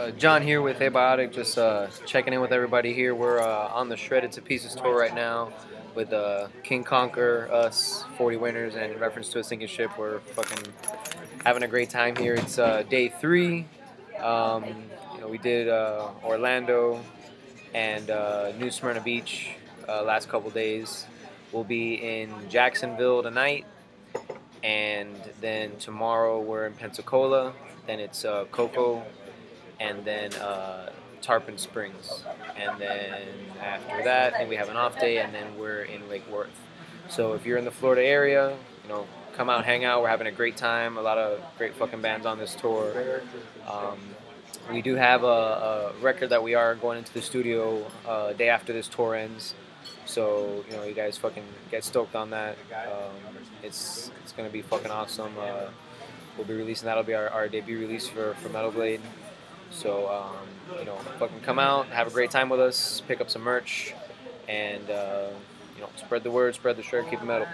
Uh, John here with Abiotic, just uh, checking in with everybody here. We're uh, on the Shredded to Pieces tour right now with uh, King Conquer, us, 40 winners, and in reference to a sinking ship, we're fucking having a great time here. It's uh, day three. Um, you know, we did Orlando and New Smyrna Beach last couple days. We'll be in Jacksonville tonight, and then tomorrow we're in Pensacola. Then it's Cocoa, and then uh, Tarpon Springs, and then after that, then we have an off day, and then we're in Lake Worth. So if you're in the Florida area, you know, come out, hang out. We're having a great time. A lot of great fucking bands on this tour. Um, we do have a, a record that we are going into the studio uh, day after this tour ends. So you know, you guys fucking get stoked on that. Um, it's it's gonna be fucking awesome. Uh, we'll be releasing that'll be our, our debut release for, for Metal Blade. So um, you know, fucking come out, have a great time with us, pick up some merch, and uh, you know, spread the word, spread the shirt, keep it metal.